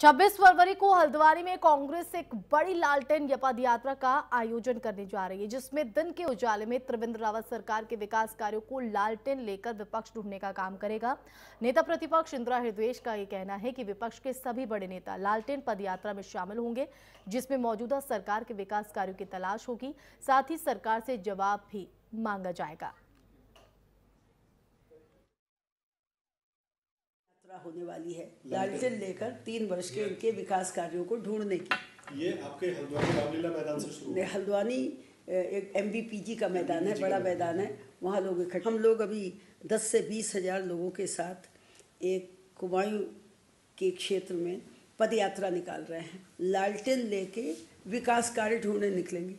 26 फरवरी को हल्द्वानी में कांग्रेस एक बड़ी लालटेन पद यात्रा का आयोजन करने जा रही है, जिसमें दिन के उजाले में त्रिवेंद्र रावत सरकार के विकास कार्यों को लालटेन लेकर विपक्ष ढूँढने का काम करेगा। नेता प्रतिपक्ष इंदिरा हृदवेश का ये कहना है कि विपक्ष के सभी बड़े नेता लालटेन पद यात्रा में शामिल होंगे, जिसमें मौजूदा सरकार के विकास कार्यों की तलाश होगी, साथ ही सरकार से जवाब भी मांगा जाएगा। यात्रा होने वाली है। लालटेन लेकर तीन वर्ष के इनके विकास कार्यों को ढूँढने की। ये आपके हल्द्वानी रामलीला मैदान से शुरू हल्द्वानी एक एम का मैदान है बड़ा मैदान है। वहाँ लोग इकट्ठे हम लोग अभी दस से बीस हज़ार लोगों के साथ एक कुमायूं के क्षेत्र में पद यात्रा निकाल रहे हैं। लालटेन लेके विकास कार्य ढूँढने निकलेंगे।